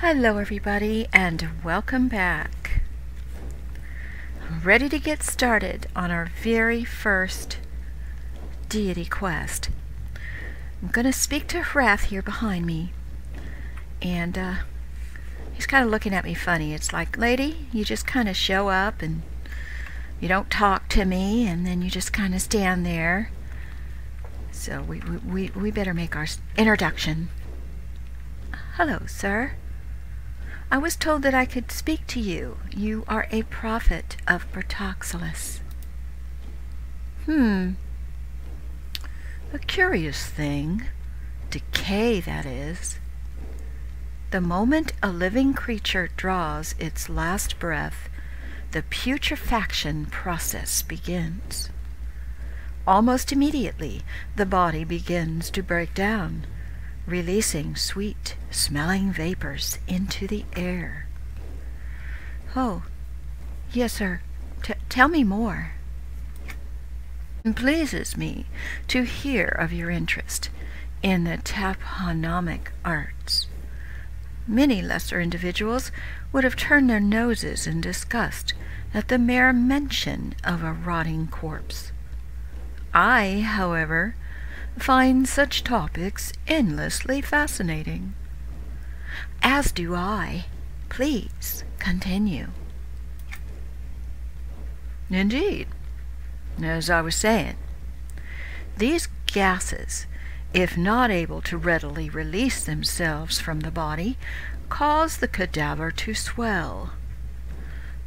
Hello, everybody, and welcome back. I'm ready to get started on our very first deity quest. I'm going to speak to Hrath here behind me, and uh, he's kind of looking at me funny. It's like, lady, you just kind of show up and you don't talk to me, and then you just kind of stand there. So we, we, we better make our introduction. Hello, sir. I was told that I could speak to you. You are a prophet of Bertoxxulous. Hmm. A curious thing. Decay, that is. The moment a living creature draws its last breath, the putrefaction process begins. Almost immediately, the body begins to break down releasing sweet smelling vapors into the air. Oh, yes, sir. T tell me more. It pleases me to hear of your interest in the taphonomic arts. Many lesser individuals would have turned their noses in disgust at the mere mention of a rotting corpse. I, however, find such topics endlessly fascinating. As do I. Please continue. Indeed. As I was saying, these gases, if not able to readily release themselves from the body, cause the cadaver to swell.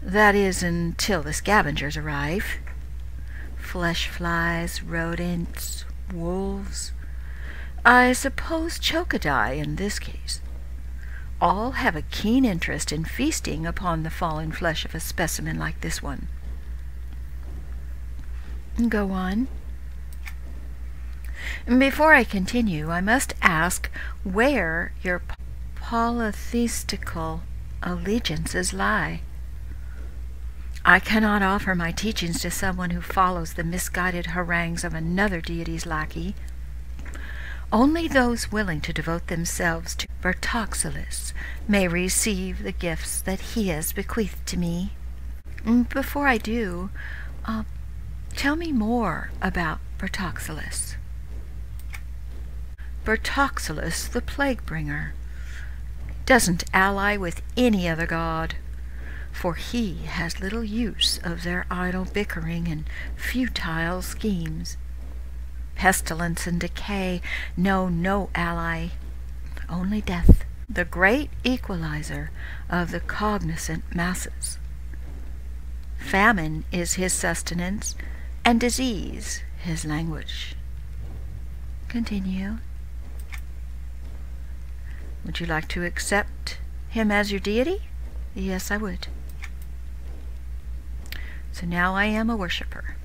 That is until the scavengers arrive. Flesh flies, rodents, wolves. I suppose chokidai in this case. All have a keen interest in feasting upon the fallen flesh of a specimen like this one. Go on. Before I continue, I must ask where your polytheistical allegiances lie. I cannot offer my teachings to someone who follows the misguided harangues of another deity's lackey. Only those willing to devote themselves to Bertoxxulous may receive the gifts that he has bequeathed to me. Mm, before I do, uh, tell me more about Bertoxxulous. Bertoxxulous, the plague bringer, doesn't ally with any other god for he has little use of their idle bickering and futile schemes. Pestilence and decay know no ally, only death, the great equalizer of the cognizant masses. Famine is his sustenance, and disease his language. Continue. Would you like to accept him as your deity? Yes, I would. So now I am a worshiper.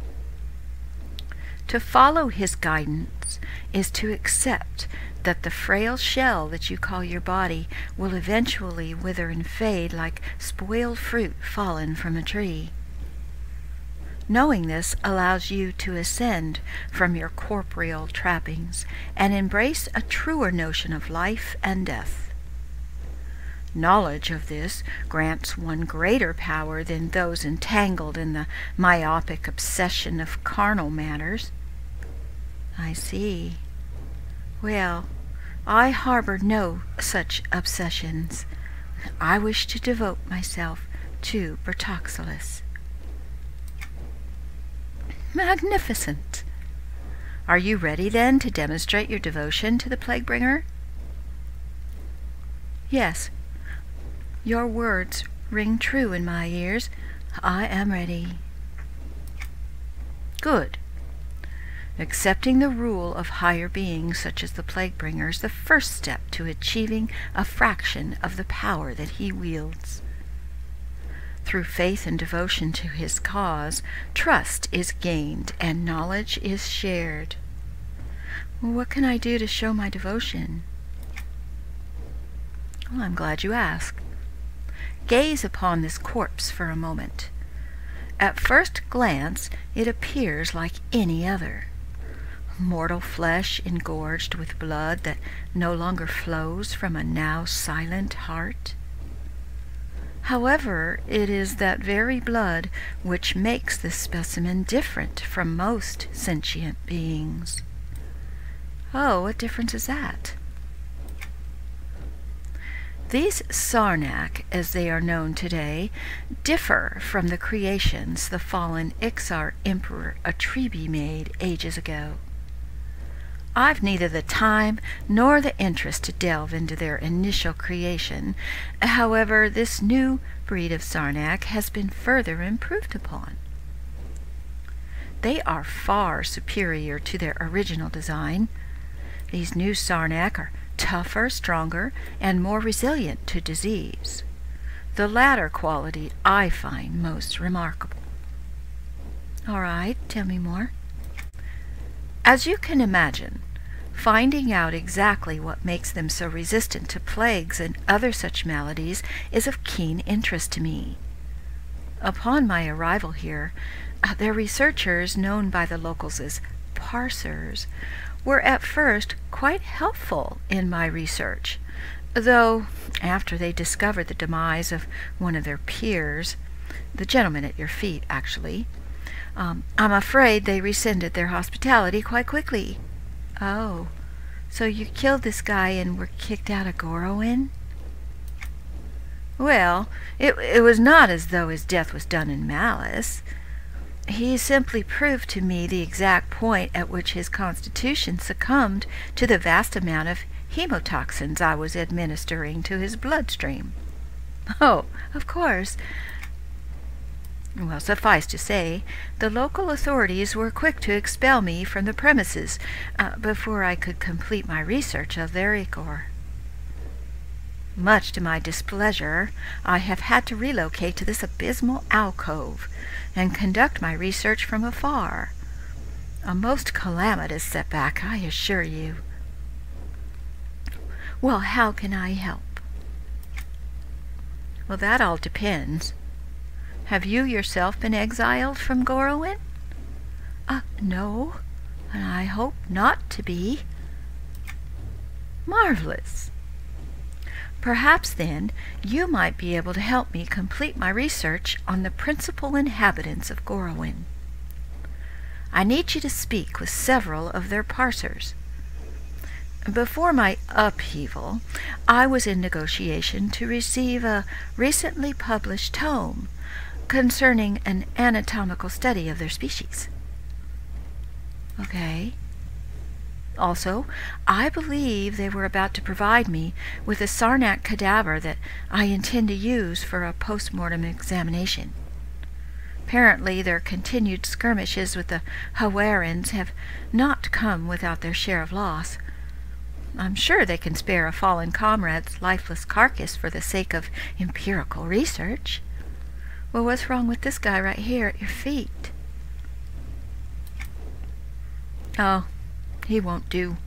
To follow his guidance is to accept that the frail shell that you call your body will eventually wither and fade like spoiled fruit fallen from a tree. Knowing this allows you to ascend from your corporeal trappings and embrace a truer notion of life and death. Knowledge of this grants one greater power than those entangled in the myopic obsession of carnal matters. I see. Well, I harbor no such obsessions. I wish to devote myself to Bertoxxulous. Magnificent! Are you ready, then, to demonstrate your devotion to the Plague-bringer? Yes, your words ring true in my ears. I am ready. Good. Accepting the rule of higher beings such as the plague bringer is the first step to achieving a fraction of the power that he wields. Through faith and devotion to his cause, trust is gained and knowledge is shared. What can I do to show my devotion? Well, I'm glad you asked. Gaze upon this corpse for a moment. At first glance, it appears like any other. mortal flesh engorged with blood that no longer flows from a now silent heart? However, it is that very blood which makes this specimen different from most sentient beings. Oh, what difference is that? These Sarnak, as they are known today, differ from the creations the fallen Iksar Emperor Atrebe made ages ago. I've neither the time nor the interest to delve into their initial creation. However, this new breed of Sarnak has been further improved upon. They are far superior to their original design. These new Sarnak are tougher, stronger, and more resilient to disease. The latter quality I find most remarkable. All right, tell me more. As you can imagine, finding out exactly what makes them so resistant to plagues and other such maladies is of keen interest to me. Upon my arrival here, uh, their researchers, known by the locals as parsers, were at first quite helpful in my research, though after they discovered the demise of one of their peers, the gentleman at your feet, actually, um, I'm afraid they rescinded their hospitality quite quickly. Oh, so you killed this guy and were kicked out of Gorowyn? Well, it, it was not as though his death was done in malice. He simply proved to me the exact point at which his constitution succumbed to the vast amount of hemotoxins I was administering to his bloodstream. Oh, of course. Well, suffice to say, the local authorities were quick to expel me from the premises uh, before I could complete my research of their ichor. Much to my displeasure, I have had to relocate to this abysmal alcove and conduct my research from afar. A most calamitous setback, I assure you. Well, how can I help? Well, that all depends. Have you yourself been exiled from Gorowyn? Uh, no, and I hope not to be. Marvelous. Perhaps, then, you might be able to help me complete my research on the principal inhabitants of Gorowyn. I need you to speak with several of their parsers. Before my upheaval, I was in negotiation to receive a recently published tome concerning an anatomical study of their species. Okay. Also, I believe they were about to provide me with a Sarnak cadaver that I intend to use for a post-mortem examination. Apparently, their continued skirmishes with the Hawarans have not come without their share of loss. I'm sure they can spare a fallen comrade's lifeless carcass for the sake of empirical research. Well, what's wrong with this guy right here at your feet? Oh, he won't do.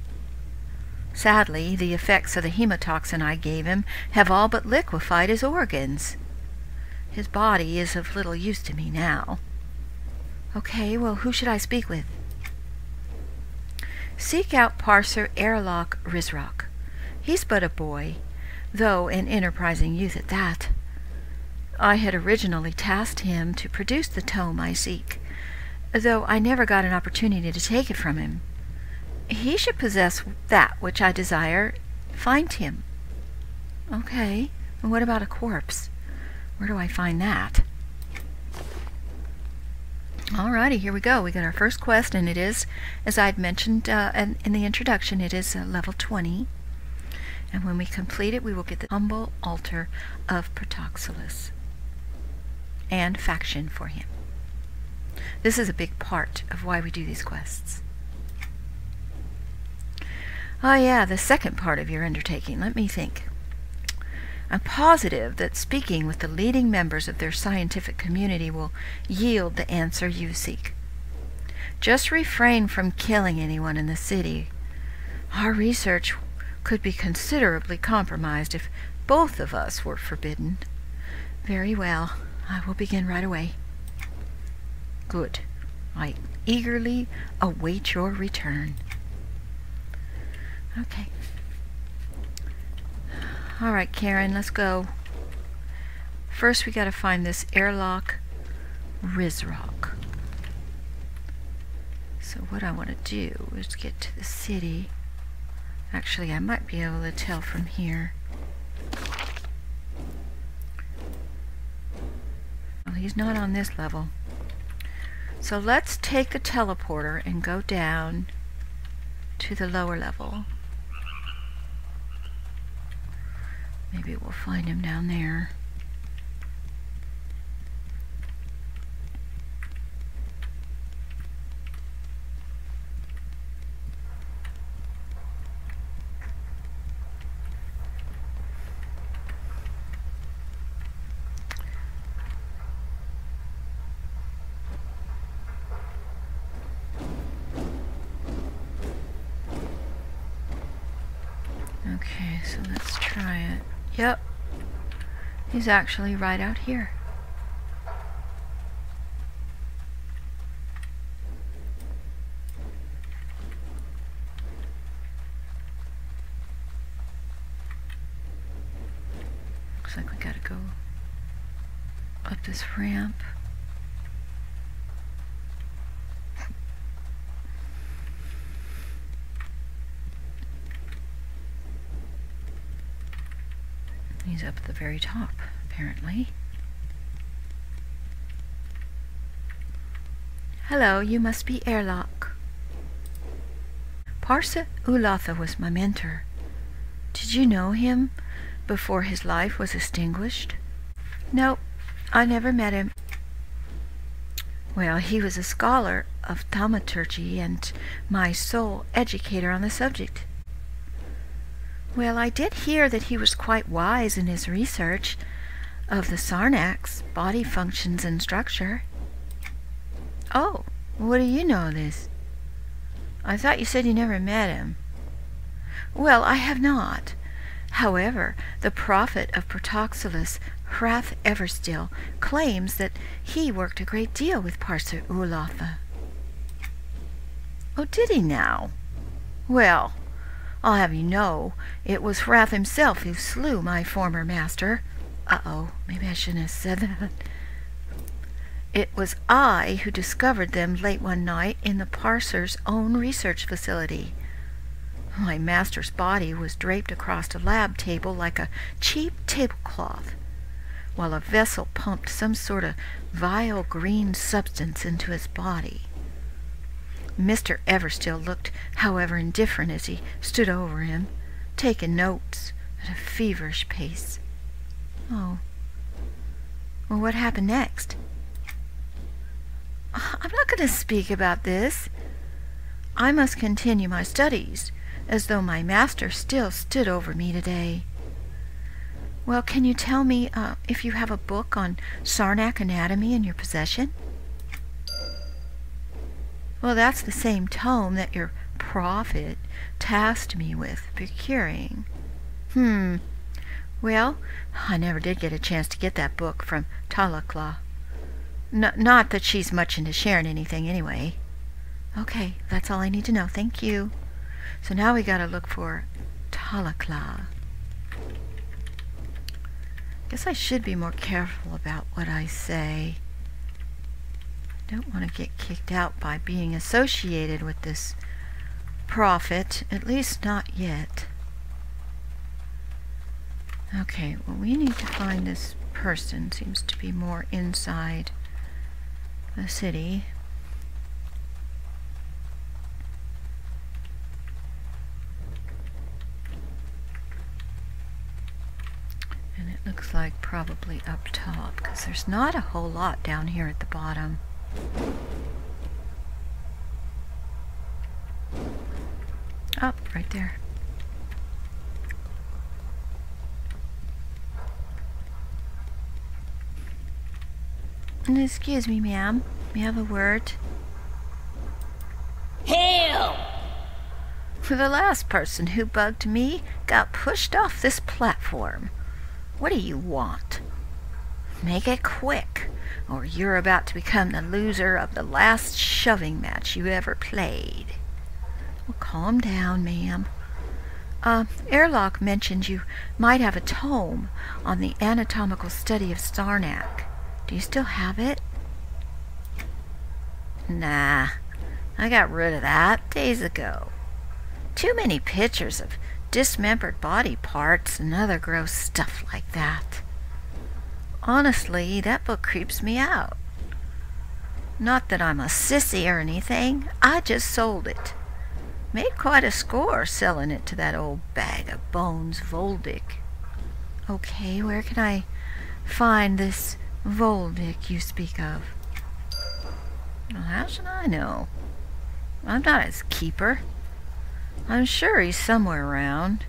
Sadly, the effects of the hemotoxin I gave him have all but liquefied his organs. His body is of little use to me now. Okay, well, who should I speak with? Seek out Parser Airlock Rizrock. He's but a boy, though an enterprising youth at that. I had originally tasked him to produce the tome I seek, though I never got an opportunity to take it from him. He should possess that which I desire. Find him. Okay. And what about a corpse? Where do I find that? Alrighty, here we go. We got our first quest, and it is, as I'd mentioned uh, in, in, the introduction, it is uh, level 20. And when we complete it, we will get the humble altar of Bertoxxulous and faction for him. This is a big part of why we do these quests. Oh, yeah, the second part of your undertaking. Let me think. I'm positive that speaking with the leading members of their scientific community will yield the answer you seek. Just refrain from killing anyone in the city. Our research could be considerably compromised if both of us were forbidden. Very well. I will begin right away. Good. I eagerly await your return. Okay. All right, Karen, let's go. First, we got to find this airlock Rizrock. So what I want to do is get to the city. Actually, I might be able to tell from here. Well, he's not on this level. So let's take the teleporter and go down to the lower level. Maybe we'll find him down there. Okay, so let's try it. Yep. He's actually right out here. Looks like we gotta go up this ramp. He's up at the very top, apparently. Hello, you must be Airlock. Parser Ulatha was my mentor. Did you know him before his life was extinguished? Nope, I never met him. Well, he was a scholar of thaumaturgy and my sole educator on the subject. Well, I did hear that he was quite wise in his research of the Sarnak's body functions and structure. Oh, what do you know of this? I thought you said you never met him. Well, I have not. However, the prophet of Bertoxxulous, Hrath Everstill, claims that he worked a great deal with Parser Ulatha. Oh, did he now? Well, I'll have you know, it was Hrath himself who slew my former master. Uh-oh, maybe I shouldn't have said that. It was I who discovered them late one night in the parser's own research facility. My master's body was draped across a lab table like a cheap tablecloth, while a vessel pumped some sort of vile green substance into his body. Mr. Everstill looked, however, indifferent as he stood over him, taking notes at a feverish pace. Oh. Well, what happened next? I'm not going to speak about this. I must continue my studies, as though my master still stood over me today. Well, can you tell me uh, if you have a book on Sarnak anatomy in your possession? Well, that's the same tome that your prophet tasked me with procuring. Hmm. Well, I never did get a chance to get that book from Talakla. N not that she's much into sharing anything anyway. Okay, that's all I need to know. Thank you. So now we gotta look for Talakla. Guess I should be more careful about what I say don't want to get kicked out by being associated with this prophet, at least not yet. Okay, well we need to find this person. Seems to be more inside the city. And it looks like probably up top because there's not a whole lot down here at the bottom. Up oh, right there. Excuse me, ma'am. May I have a word? Hail! The last person who bugged me got pushed off this platform. What do you want? Make it quick. Or you're about to become the loser of the last shoving match you ever played. Well, calm down, ma'am. Uh, Airlock mentioned you might have a tome on the anatomical study of Sarnak. Do you still have it? Nah, I got rid of that days ago. Too many pictures of dismembered body parts and other gross stuff like that. Honestly, that book creeps me out. Not that I'm a sissy or anything, I just sold it. Made quite a score selling it to that old bag of bones Voldick. Okay, where can I find this Voldick you speak of? Well, how should I know? I'm not his keeper. I'm sure he's somewhere around.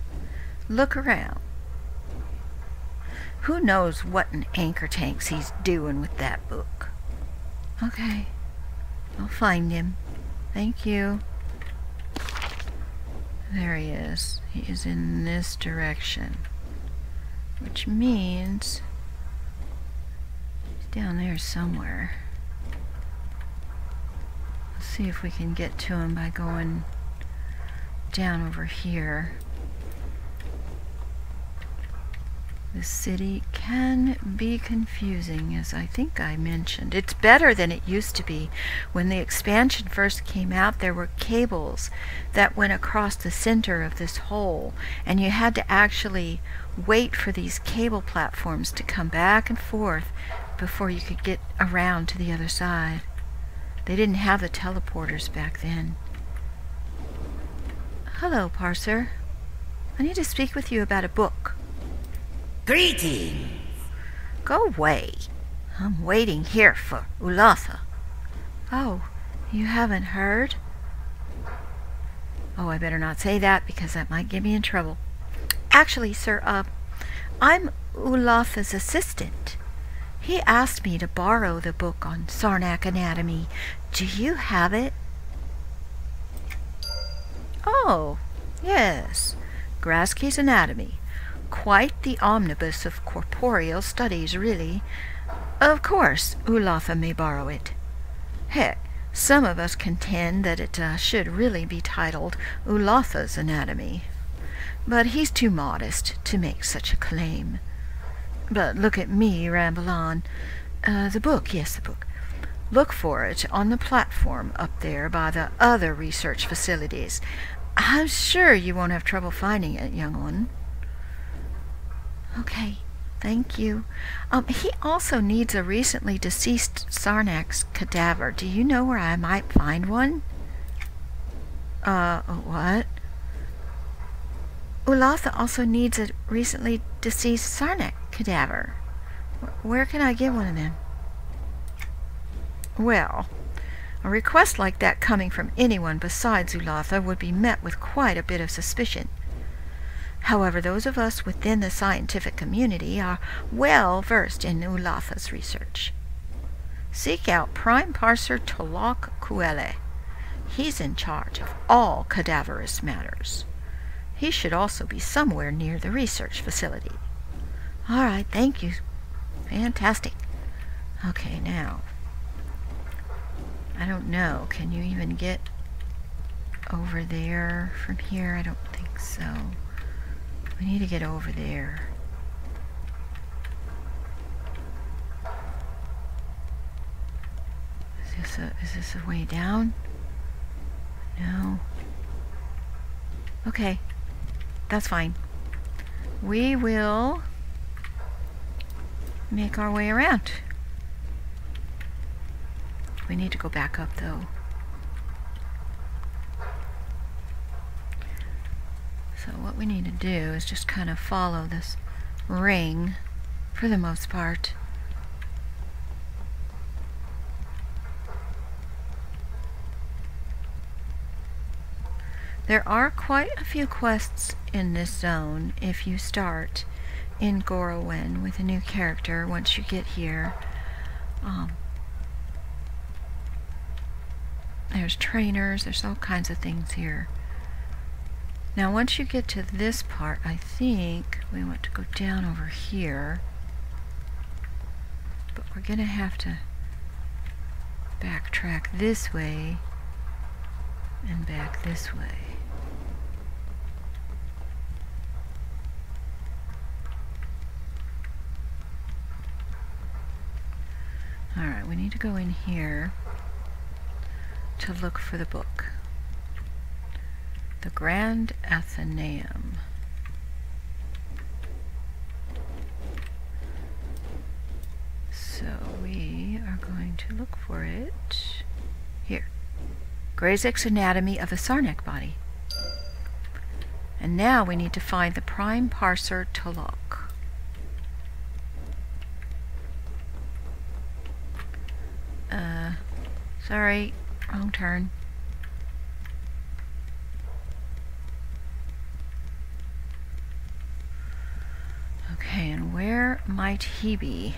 Look around. Who knows what in anchor tanks he's doing with that book? Okay. I'll find him. Thank you. There he is. He is in this direction. Which means he's down there somewhere. Let's see if we can get to him by going down over here. The city can be confusing, as I think I mentioned. It's better than it used to be. When the expansion first came out, there were cables that went across the center of this hole, and you had to actually wait for these cable platforms to come back and forth before you could get around to the other side. They didn't have the teleporters back then. Hello, Parser. I need to speak with you about a book. Greetings. Go away. I'm waiting here for Ulatha. Oh, you haven't heard? Oh, I better not say that because that might get me in trouble. Actually, sir, uh, I'm Ulatha's assistant. He asked me to borrow the book on Sarnak anatomy. Do you have it? Oh, yes. Grasky's anatomy. Quite the omnibus of corporeal studies, really. Of course, Ulatha may borrow it. Heck, some of us contend that it uh, should really be titled Ulatha's Anatomy. But he's too modest to make such a claim. But look at me ramble on. Uh, the book, yes, the book. Look for it on the platform up there by the other research facilities. I'm sure you won't have trouble finding it, young one. Okay, thank you. Um, he also needs a recently deceased Sarnak's cadaver. Do you know where I might find one? Uh, what? Ulatha also needs a recently deceased Sarnak cadaver. Where can I get one of them? Well, a request like that coming from anyone besides Ulatha would be met with quite a bit of suspicion. However, those of us within the scientific community are well versed in Ulatha's research. Seek out Prime Parser Tolok Kuele. He's in charge of all cadaverous matters. He should also be somewhere near the research facility. All right, thank you. Fantastic. Okay, now, I don't know. Can you even get over there from here? I don't think so. We need to get over there. Is this a, is this a way down? No. Okay. That's fine. We will make our way around. We need to go back up though. So what we need to do is just kind of follow this ring for the most part. There are quite a few quests in this zone if you start in Gorowyn with a new character once you get here. Um, there's trainers, there's all kinds of things here. Now once you get to this part, I think we want to go down over here. But we're gonna have to backtrack this way and back this way. Alright, we need to go in here to look for the book. The Grand Athenaeum. So we are going to look for it here. Grayzik's Anatomy of a Sarnak Body. And now we need to find the prime parser to look. Uh, sorry, wrong turn. Okay, and where might he be?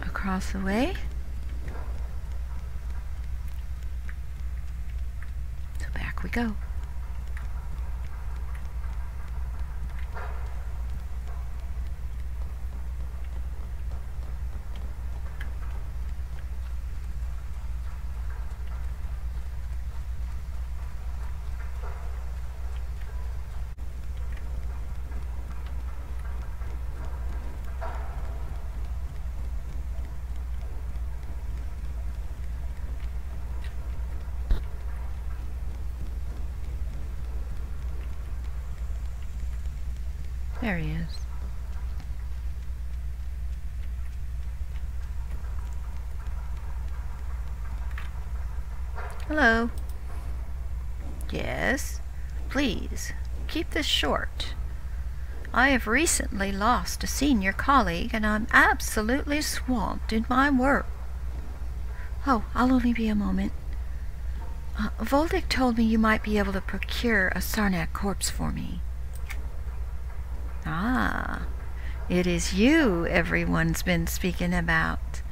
Across the way? So back we go. There he is. Hello. Yes, please, keep this short. I have recently lost a senior colleague and I'm absolutely swamped in my work. Oh, I'll only be a moment. Uh, told me you might be able to procure a Sarnak corpse for me. Ah, it is you everyone's been speaking about.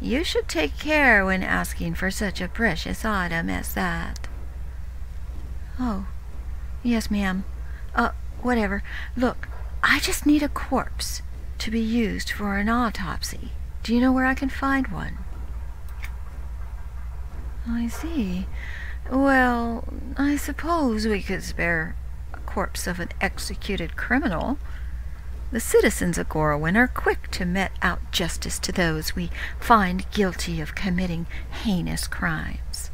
You should take care when asking for such a precious item as that. Oh, yes, ma'am. Uh, whatever. Look, I just need a corpse to be used for an autopsy. Do you know where I can find one? I see. Well, I suppose we could spare corpse of an executed criminal. The citizens of Gorowyn are quick to mete out justice to those we find guilty of committing heinous crimes.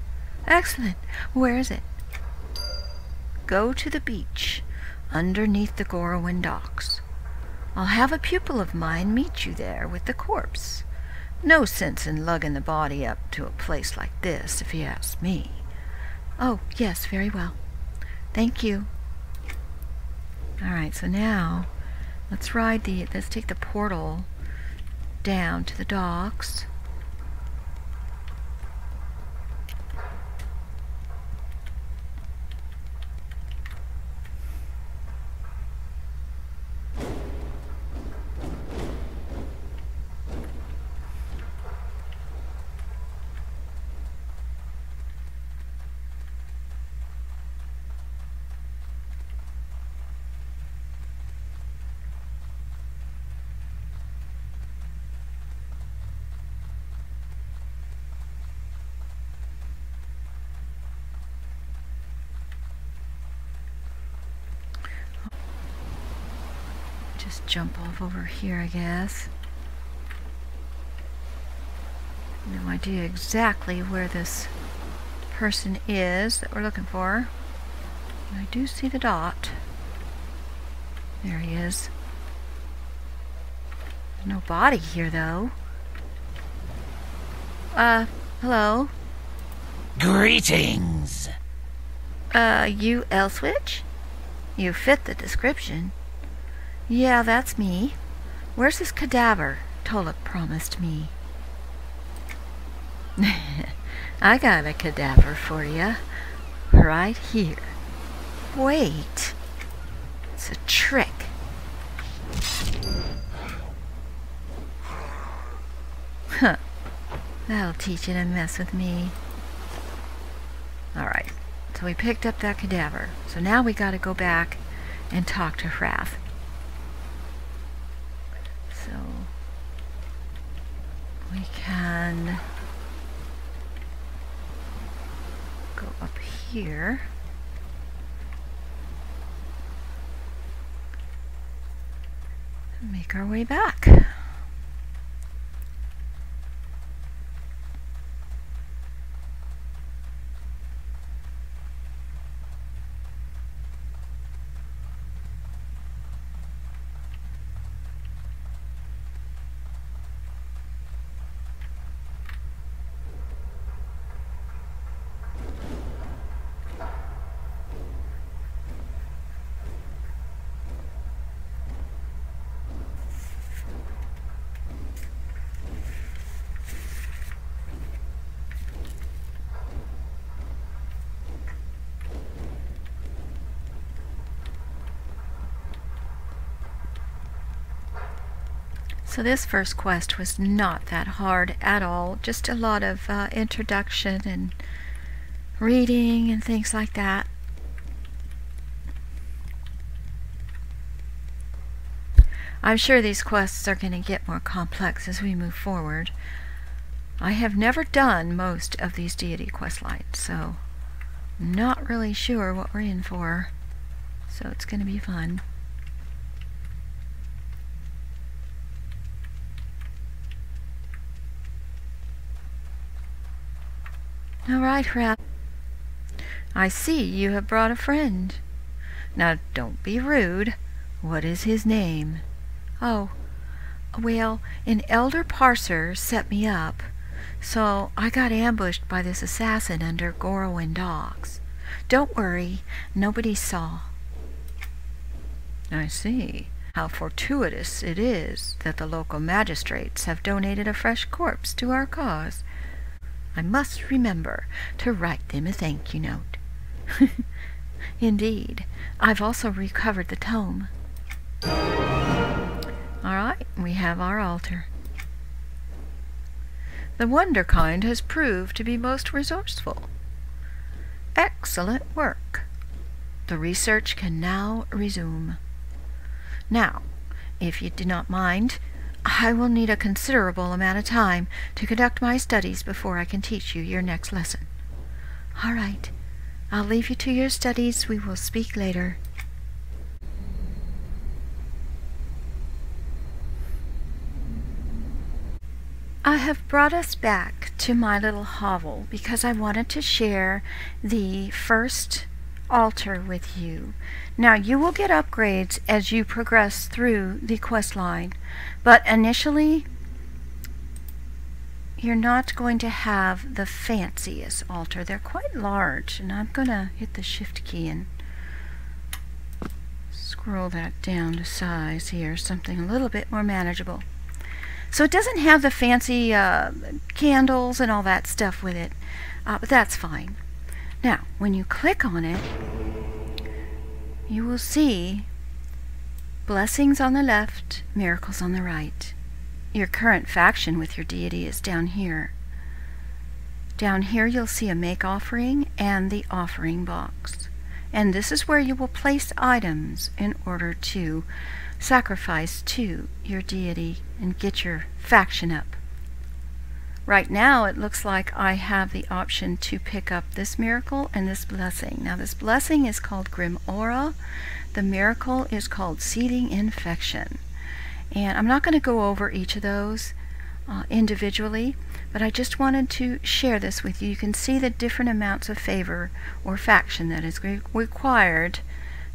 Excellent. Where is it? Go to the beach, underneath the Gorowyn docks. I'll have a pupil of mine meet you there with the corpse. No sense in lugging the body up to a place like this, if you ask me. Oh, yes, very well. Thank you. All right, so now let's ride the, let's take the portal down to the docks. Just jump off over here, I guess. No idea exactly where this person is that we're looking for. I do see the dot. There he is. There's no body here, though. Uh, hello? Greetings. Uh, you Elswitch? You fit the description. Yeah, that's me. Where's this cadaver Tolok promised me? I got a cadaver for you. Right here. Wait. It's a trick. Huh. That'll teach you to mess with me. Alright. So we picked up that cadaver. So now we gotta go back and talk to Hrath. So we can go up here. and Make our way back. So this first quest was not that hard at all, just a lot of uh, introduction and reading and things like that. I'm sure these quests are going to get more complex as we move forward. I have never done most of these deity quest lines, so not really sure what we're in for. So it's going to be fun. All right, Rap. I see you have brought a friend. Now, don't be rude. What is his name? Oh, well, an elder parser set me up, so I got ambushed by this assassin under Gorowyn docks. Don't worry, nobody saw. I see. How fortuitous it is that the local magistrates have donated a fresh corpse to our cause. I must remember to write them a thank you note. Indeed, I've also recovered the tome. All right, we have our altar. The wonder kind has proved to be most resourceful. Excellent work. The research can now resume. Now, if you do not mind, I will need a considerable amount of time to conduct my studies before I can teach you your next lesson. All right. I'll leave you to your studies. We will speak later. I have brought us back to my little hovel because I wanted to share the first altar with you. Now you will get upgrades as you progress through the quest line, but initially you're not going to have the fanciest altar. They're quite large, and I'm going to hit the shift key and scroll that down to size here, something a little bit more manageable. So it doesn't have the fancy uh, candles and all that stuff with it, uh, but that's fine. Now, when you click on it, you will see blessings on the left, miracles on the right. Your current faction with your deity is down here. Down here you'll see a make offering and the offering box. And this is where you will place items in order to sacrifice to your deity and get your faction up. Right now it looks like I have the option to pick up this miracle and this blessing. Now this blessing is called Grim Aura. The miracle is called Seeding Infection. And I'm not going to go over each of those uh, individually, but I just wanted to share this with you. You can see the different amounts of favor or faction that is re required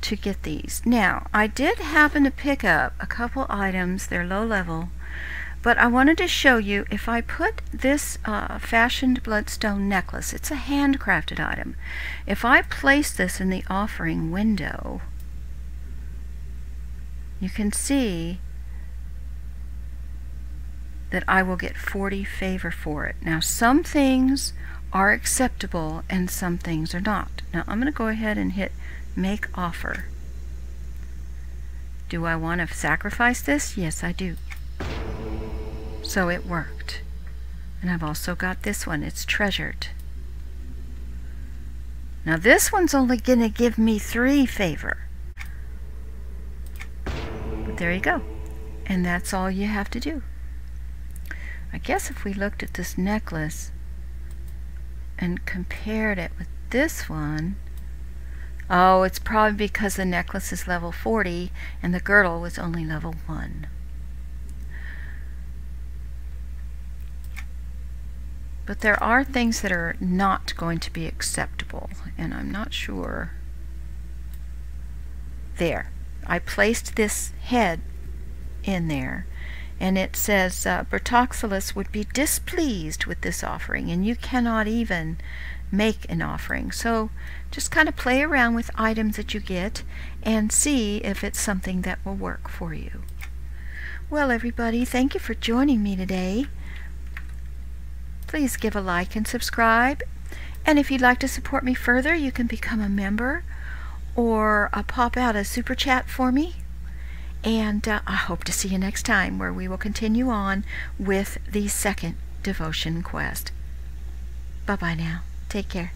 to get these. Now, I did happen to pick up a couple items, they're low level, but I wanted to show you if I put this uh, fashioned bloodstone necklace, it's a handcrafted item. If I place this in the offering window, you can see that I will get 40 favor for it. Now some things are acceptable and some things are not. Now I'm going to go ahead and hit make offer. Do I want to sacrifice this? Yes, I do. So it worked. And I've also got this one. It's treasured. Now this one's only going to give me three favor. But there you go. And that's all you have to do. I guess if we looked at this necklace and compared it with this one, oh, it's probably because the necklace is level 40 and the girdle was only level 1. But there are things that are not going to be acceptable, and I'm not sure. There. I placed this head in there, and it says uh, would be displeased with this offering, and you cannot even make an offering. So just kind of play around with items that you get and see if it's something that will work for you. Well, everybody, thank you for joining me today. Please give a like and subscribe. And if you'd like to support me further, you can become a member or uh, pop out a super chat for me. And uh, I hope to see you next time where we will continue on with the second devotion quest. Bye bye now. Take care.